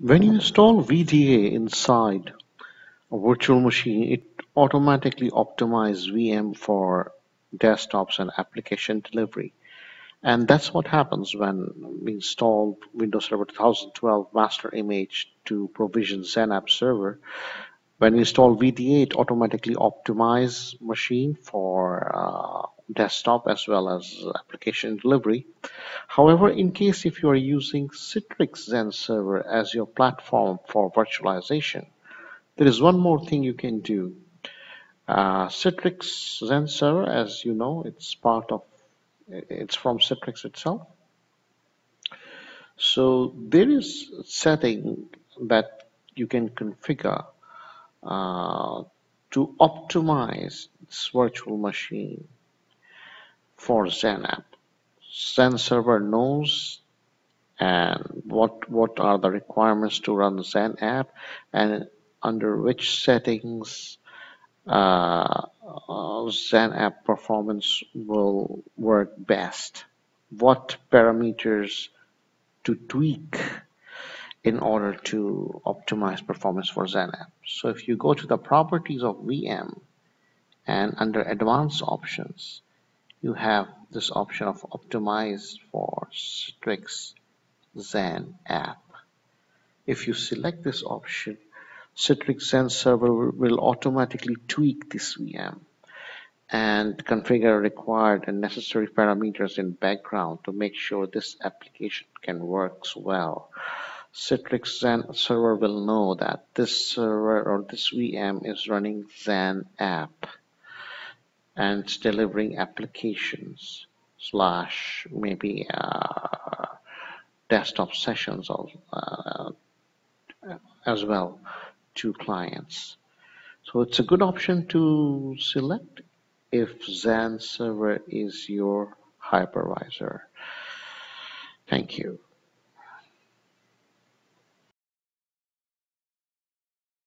When you install VDA inside a virtual machine, it automatically optimizes VM for desktops and application delivery. And that's what happens when we install Windows Server 2012 master image to provision XenApp server. When we install VDA, it automatically optimizes machine for uh, desktop as well as application delivery. However, in case if you are using Citrix Xen Server as your platform for virtualization, there is one more thing you can do. Uh, Citrix Xen Server, as you know, it's part of it's from Citrix itself. So there is setting that you can configure uh, to optimize this virtual machine for XenApp. Xen server knows and what what are the requirements to run Xen app and under which settings uh, XenApp performance will work best. What parameters to tweak in order to optimize performance for XenApp. So if you go to the properties of VM and under advanced options, you have this option of optimize for Citrix Xen app. If you select this option, Citrix Xen server will automatically tweak this VM and configure required and necessary parameters in background to make sure this application can works well. Citrix Xen server will know that this server or this VM is running Xen app and delivering applications slash maybe uh, desktop sessions uh, as well to clients. So it's a good option to select if Xen server is your hypervisor. Thank you.